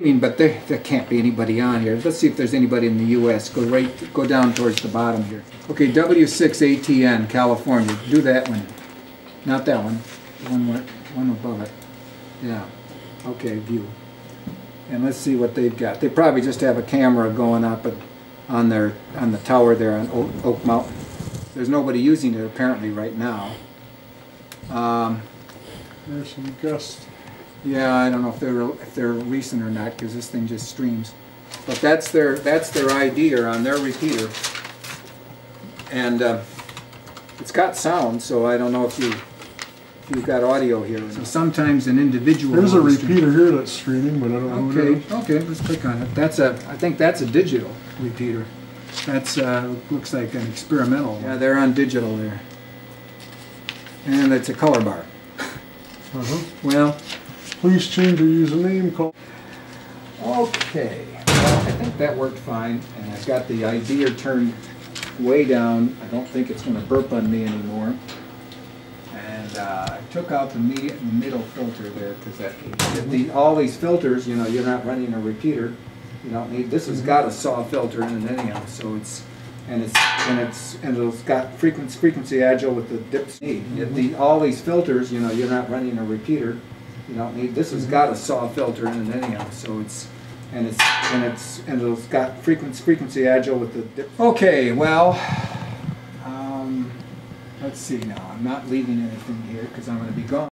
I mean, but there, there can't be anybody on here. Let's see if there's anybody in the U.S. Go right, go down towards the bottom here. Okay, W6ATN, California. Do that one. Not that one. One one above it. Yeah. Okay, view. And let's see what they've got. They probably just have a camera going up at, on their on the tower there on Oak, Oak Mountain. There's nobody using it apparently right now. Um, There's some gust. Yeah, I don't know if they're if they're recent or not because this thing just streams. But that's their that's their ID or on their repeater, and uh, it's got sound. So I don't know if you if you've got audio here. So sometimes an individual. There's a repeater here that's streaming, but I don't know Okay, okay, let's click on it. That's a I think that's a digital repeater. That's uh, looks like an experimental. Yeah, they're on digital there, and it's a color bar. Uh-huh. Well. Please change your username. Call. Okay, well, I think that worked fine, and I've got the IDEA turned way down. I don't think it's gonna burp on me anymore. And uh, I took out the middle filter there, because the, all these filters, you know, you're not running a repeater. You don't need, this has got a saw filter in it anyhow, so it's, and it's, and it's, and it's got frequency, frequency agile with the dips need. If the, all these filters, you know, you're not running a repeater. You don't need, this has got a saw filter in it anyhow, so it's, and it's, and it's, and it's got frequency, frequency agile with the dip. Okay, well, um, let's see now, I'm not leaving anything here, because I'm gonna be gone.